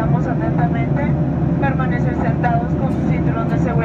atentamente permanecer sentados con sus cinturones de seguridad.